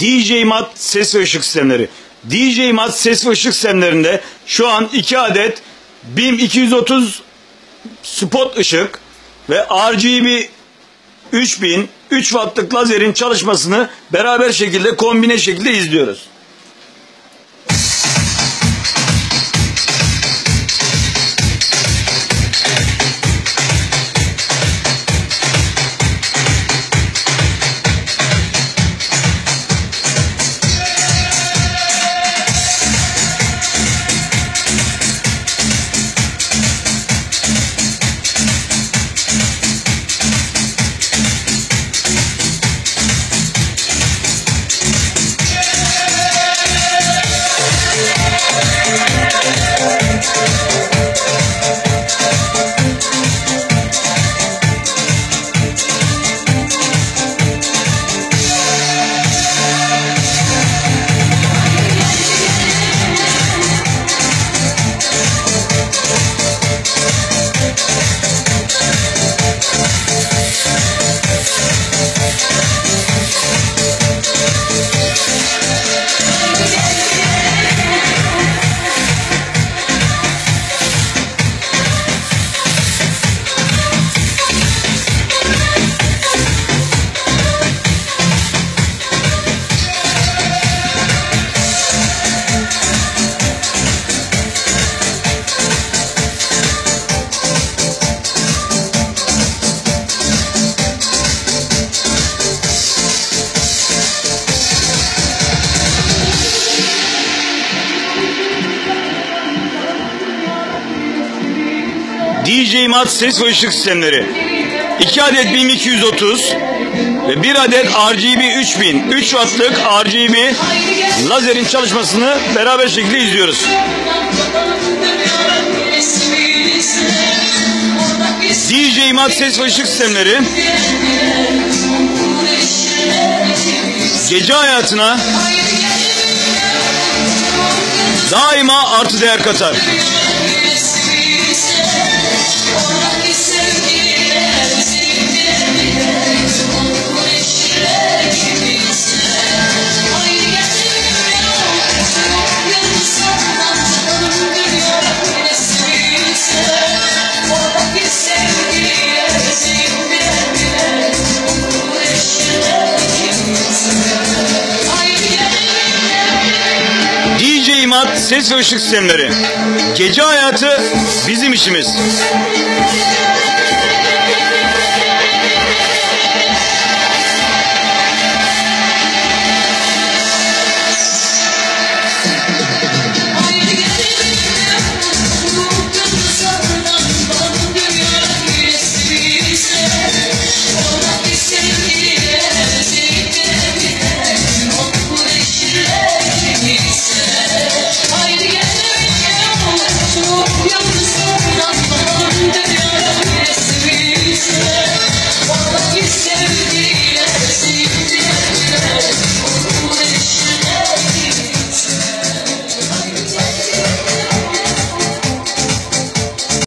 DJ Mat ses ve ışık sistemleri. DJ Mat ses ve ışık sistemlerinde şu an 2 adet BIM 230 spot ışık ve RGB 3000 3 wattlık lazerin çalışmasını beraber şekilde kombine şekilde izliyoruz. DJ Mat ses ve ışık sistemleri. 2 adet BIM 230 ve 1 adet RGB 3000 3 wattlık RGB lazerin çalışmasını beraber şekilde izliyoruz. DJ Mat ses ve ışık sistemleri gece hayatına daima artı değer katar. Mat ses ve ışık sistemleri. Gece hayatı bizim işimiz.